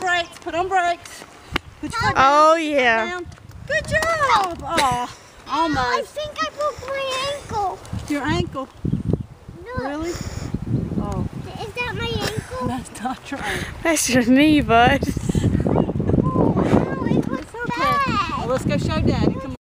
brakes. Put on brakes. Put your Oh down. yeah. Good job. Oh, almost! I think I broke my ankle. Your ankle. Look, Really? Oh, is that my ankle? that's not your. That's your knee, bud. Oh, it It's okay. Well, let's go show Daddy. Come